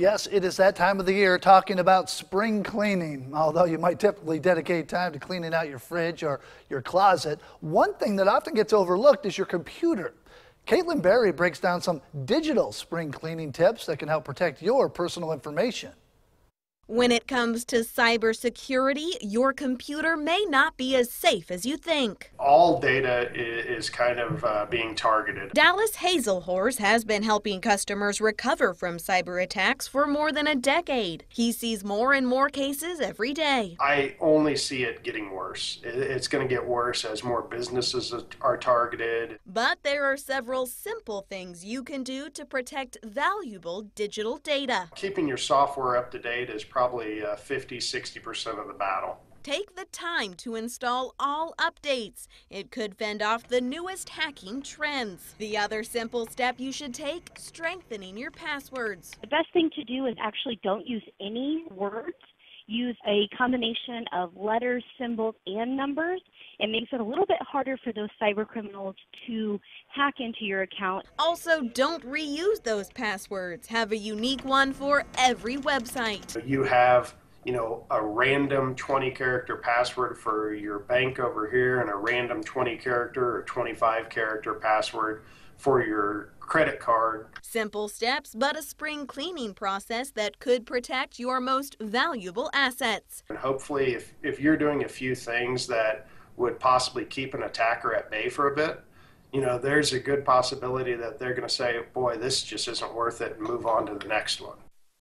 Yes, it is that time of the year talking about spring cleaning. Although you might typically dedicate time to cleaning out your fridge or your closet, one thing that often gets overlooked is your computer. Caitlin Berry breaks down some digital spring cleaning tips that can help protect your personal information. When it comes to cybersecurity, your computer may not be as safe as you think. All data is kind of uh, being targeted. Dallas Hazelhorse has been helping customers recover from cyber attacks for more than a decade. He sees more and more cases every day. I only see it getting worse. It's going to get worse as more businesses are targeted. But there are several simple things you can do to protect valuable digital data. Keeping your software up to date is probably probably uh, 50 60% of the battle. Take the time to install all updates. It could fend off the newest hacking trends. The other simple step you should take strengthening your passwords. The best thing to do is actually don't use any words use a combination of letters, symbols, and numbers. It makes it a little bit harder for those cyber criminals to hack into your account. Also, don't reuse those passwords. Have a unique one for every website. You have you know, a random 20 character password for your bank over here and a random 20 character or 25 character password for your credit card. Simple steps, but a spring cleaning process that could protect your most valuable assets. And hopefully, if, if you're doing a few things that would possibly keep an attacker at bay for a bit, you know, there's a good possibility that they're going to say, boy, this just isn't worth it and move on to the next one.